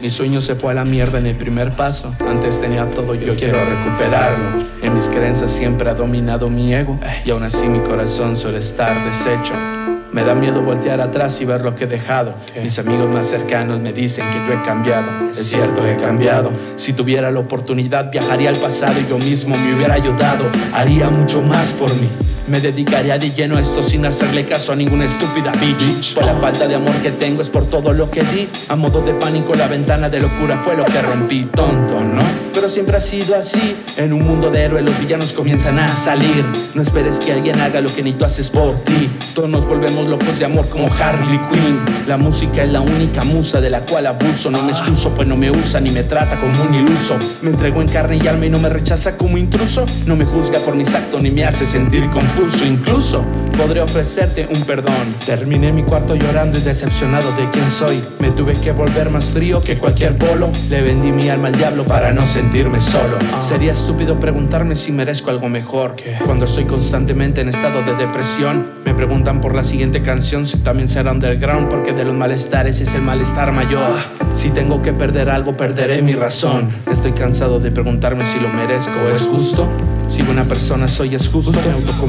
Mi sueño se fue a la mierda en el primer paso. Antes tenía todo, yo quiero recuperarlo. En mis creencias siempre ha dominado mi ego. Y aún así mi corazón suele estar deshecho. Me da miedo voltear atrás y ver lo que he dejado. Mis amigos más cercanos me dicen que yo he cambiado. Es cierto, he cambiado. Si tuviera la oportunidad, viajaría al pasado y yo mismo me hubiera ayudado. Haría mucho más por mí. Me dedicaría de lleno a esto sin hacerle caso a ninguna estúpida bitch. Por la falta de amor que tengo es por todo lo que di. A modo de pánico, la ventana de locura fue lo que rompí. Tonto, ¿no? Pero siempre ha sido así. En un mundo de héroes, los villanos comienzan a salir. No esperes que alguien haga lo que ni tú haces por ti. Todos nos volvemos locos de amor como Harley Quinn. La música es la única musa de la cual abuso. No me excuso, pues no me usa ni me trata como un iluso. Me entrego en carne y alma y no me rechaza como intruso. No me juzga por mis actos ni me hace sentir confuso incluso podré ofrecerte un perdón. Terminé mi cuarto llorando y decepcionado de quién soy. Me tuve que volver más frío que cualquier polo. Le vendí mi alma al diablo para no sentirme solo. Ah. Sería estúpido preguntarme si merezco algo mejor. Cuando estoy constantemente en estado de depresión, me preguntan por la siguiente canción si también será underground, porque de los malestares es el malestar mayor. Ah. Si tengo que perder algo, perderé mi razón. Estoy cansado de preguntarme si lo merezco es justo. Si una persona soy es justo,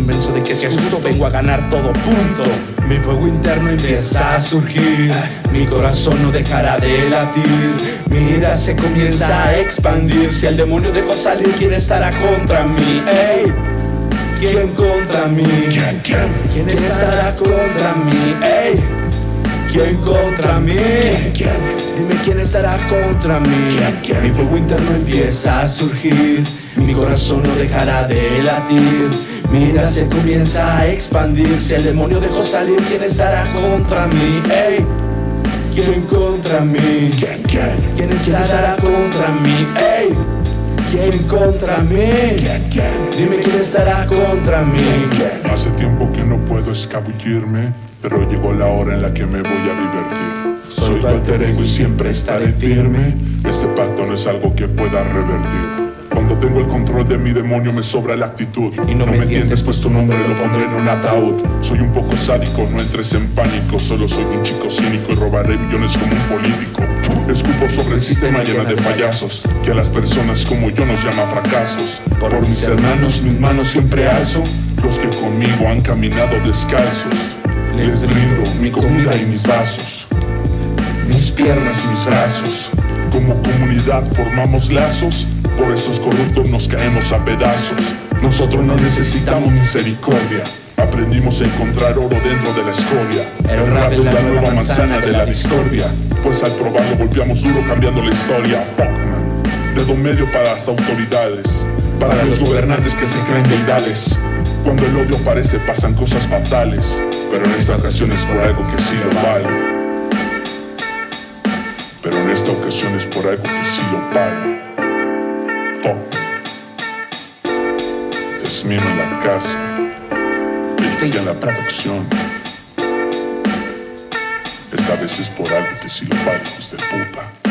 me autoconvenzo de que si justo vengo a ganar todo, punto. Mi fuego interno empieza a surgir, mi corazón no dejará de latir, mi ira se comienza a expandir. Si el demonio dejó salir, ¿quién estará contra mí? Ey, ¿quién contra mí? ¿Quién, quién? ¿Quién estará contra mí? Ey, ¿quién contra mí? ¿Quién, quién? Dime quién estará contra mí. ¿Quién, quién? Mi fuego interno empieza a surgir, mi corazón no dejará de latir. Mira, se comienza a expandir. Si el demonio dejó salir, ¿quién estará contra mí? Ey, ¿quién contra mí? ¿Quién, quién? ¿Quién estará contra mí? Ey, ¿quién contra mí? ¿Quién, quién? Dime quién estará contra mí. ¿Quién? Hace tiempo que no puedo escabullirme, pero llegó la hora en la que me voy a divertir. Soy tu alter ego y siempre estaré firme. Este pacto no es algo que pueda revertir. Cuando tengo el control de mi demonio me sobra la actitud. Y no me entiendes, pues tu nombre lo pondré en un ataúd. Soy un poco sádico, no entres en pánico. Solo soy un chico cínico y robaré millones como un político. Escupo sobre el sistema llena de payasos, que a las personas como yo nos llama fracasos. Por mis hermanos mis manos siempre alzo, los que conmigo han caminado descalzos. Les brindo mi comida y mis vasos, mis piernas y mis brazos. Como comunidad formamos lazos, por esos corruptos nos caemos a pedazos. Nosotros no necesitamos misericordia. Aprendimos a encontrar oro dentro de la escoria. El rap es la nueva manzana de la discordia. Pues al probarlo golpeamos duro cambiando la historia. Fuckman. Dedo medio para las autoridades. Para los gobernantes que se creen deidades. Cuando el odio aparece pasan cosas fatales. Pero en esta ocasión es por algo que sí lo vale. Pero en esta ocasión es por algo que sí lo vale. Es mimo en la casa. Y en la producción. Esta vez es por algo que sí lo vale, hijos de puta.